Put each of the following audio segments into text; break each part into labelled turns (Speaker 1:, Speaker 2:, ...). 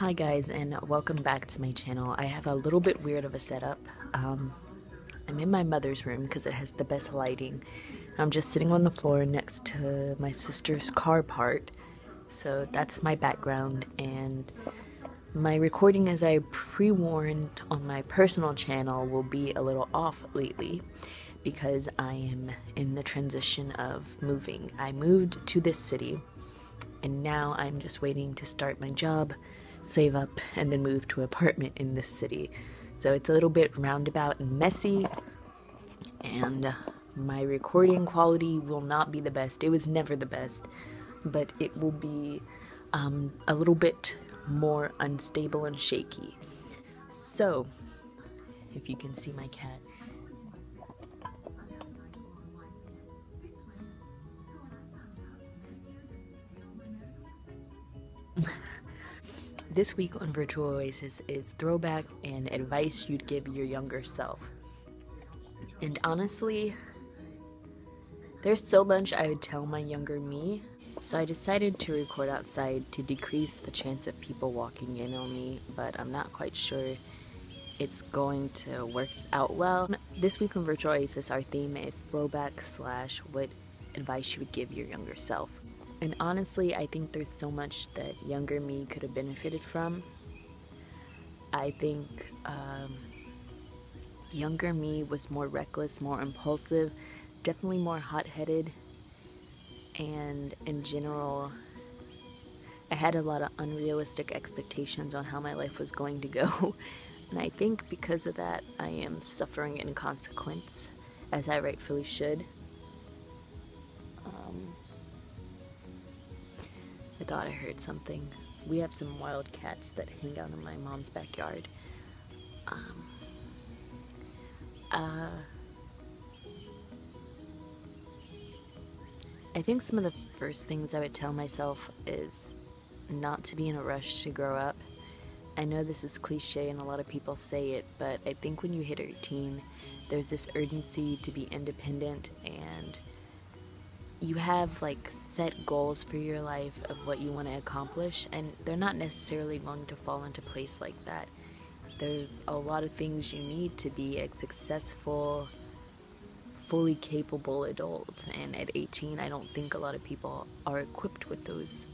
Speaker 1: Hi guys and welcome back to my channel. I have a little bit weird of a setup. Um, I'm in my mother's room because it has the best lighting. I'm just sitting on the floor next to my sister's car part. So that's my background and my recording as I pre-warned on my personal channel will be a little off lately because I am in the transition of moving. I moved to this city and now I'm just waiting to start my job save up, and then move to an apartment in this city. So it's a little bit roundabout and messy, and my recording quality will not be the best. It was never the best, but it will be um, a little bit more unstable and shaky. So, if you can see my cat. This week on Virtual Oasis is throwback and advice you'd give your younger self. And honestly, there's so much I would tell my younger me, so I decided to record outside to decrease the chance of people walking in on me, but I'm not quite sure it's going to work out well. This week on Virtual Oasis, our theme is throwback slash what advice you would give your younger self. And honestly, I think there's so much that younger me could have benefited from. I think um, younger me was more reckless, more impulsive, definitely more hot headed, and in general, I had a lot of unrealistic expectations on how my life was going to go. and I think because of that, I am suffering in consequence, as I rightfully should. Thought I heard something. We have some wild cats that hang out in my mom's backyard. Um, uh, I think some of the first things I would tell myself is not to be in a rush to grow up. I know this is cliche and a lot of people say it, but I think when you hit 18, there's this urgency to be independent and you have like set goals for your life of what you want to accomplish and they're not necessarily going to fall into place like that. There's a lot of things you need to be a successful fully capable adult and at 18 i don't think a lot of people are equipped with those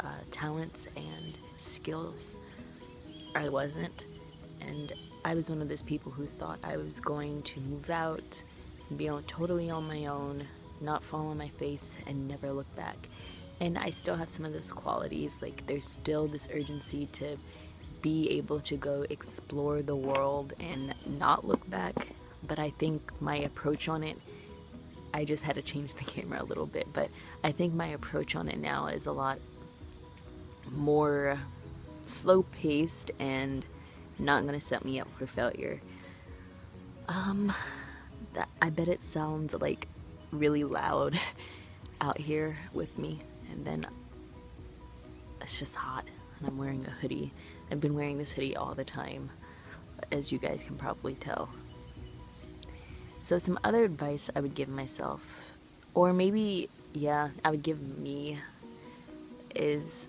Speaker 1: uh, talents and skills. I wasn't and i was one of those people who thought i was going to move out and be on, totally on my own not fall on my face, and never look back. And I still have some of those qualities. Like, there's still this urgency to be able to go explore the world and not look back. But I think my approach on it, I just had to change the camera a little bit. But I think my approach on it now is a lot more slow paced and not gonna set me up for failure. Um, that, I bet it sounds like really loud out here with me and then it's just hot and I'm wearing a hoodie. I've been wearing this hoodie all the time as you guys can probably tell. So some other advice I would give myself or maybe yeah, I would give me is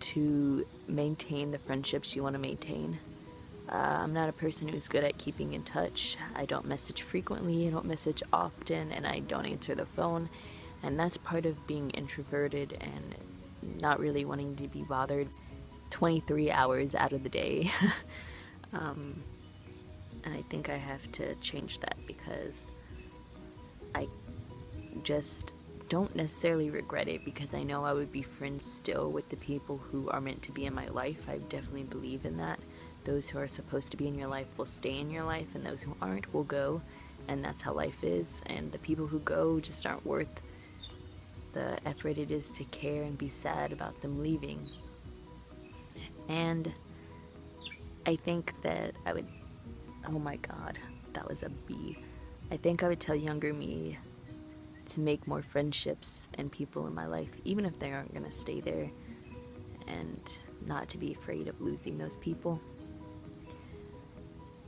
Speaker 1: to maintain the friendships you want to maintain. Uh, I'm not a person who's good at keeping in touch. I don't message frequently, I don't message often, and I don't answer the phone. And that's part of being introverted and not really wanting to be bothered 23 hours out of the day. um, and I think I have to change that because I just don't necessarily regret it because I know I would be friends still with the people who are meant to be in my life. I definitely believe in that those who are supposed to be in your life will stay in your life, and those who aren't will go, and that's how life is. And the people who go just aren't worth the effort it is to care and be sad about them leaving. And I think that I would, oh my god, that was a B. I think I would tell younger me to make more friendships and people in my life, even if they aren't going to stay there, and not to be afraid of losing those people.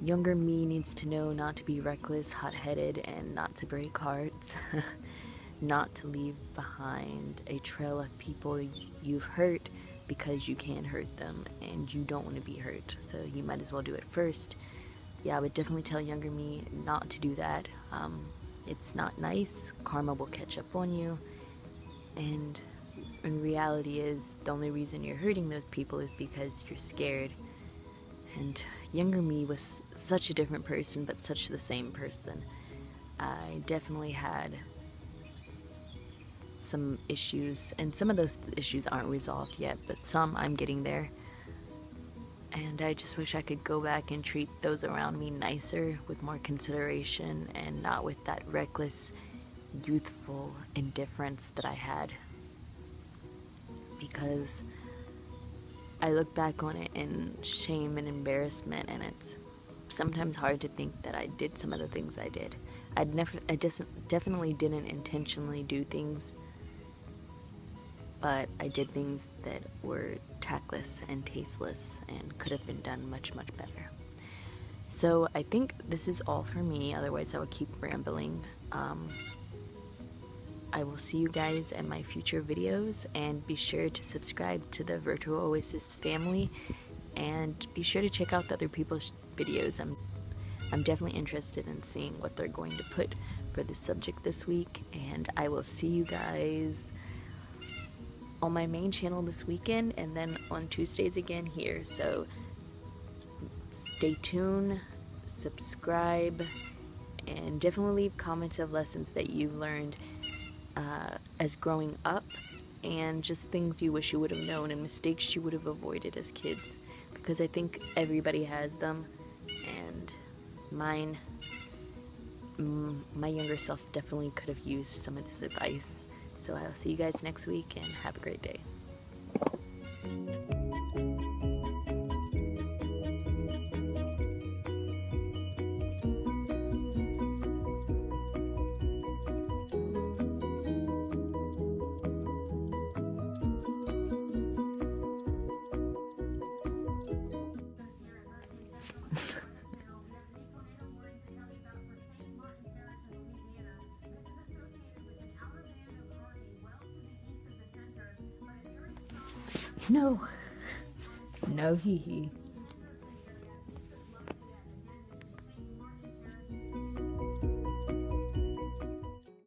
Speaker 1: Younger me needs to know not to be reckless, hot headed, and not to break hearts. not to leave behind a trail of people you've hurt, because you can hurt them and you don't want to be hurt. So you might as well do it first. Yeah, I would definitely tell younger me not to do that. Um, it's not nice. Karma will catch up on you. And in reality is the only reason you're hurting those people is because you're scared. And younger me was such a different person, but such the same person. I definitely had some issues, and some of those issues aren't resolved yet, but some I'm getting there. And I just wish I could go back and treat those around me nicer with more consideration and not with that reckless, youthful indifference that I had. Because I look back on it in shame and embarrassment, and it's sometimes hard to think that I did some of the things I did. I'd never, I just definitely didn't intentionally do things but I did things that were tactless and tasteless and could have been done much, much better. So I think this is all for me, otherwise, I would keep rambling. Um, I will see you guys in my future videos and be sure to subscribe to the Virtual Oasis family and be sure to check out the other people's videos. I'm I'm definitely interested in seeing what they're going to put for this subject this week and I will see you guys on my main channel this weekend and then on Tuesdays again here. So stay tuned, subscribe, and definitely leave comments of lessons that you've learned uh, as growing up and just things you wish you would have known and mistakes you would have avoided as kids because I think everybody has them and mine my younger self definitely could have used some of this advice so I'll see you guys next week and have a great day. No. No hee hee.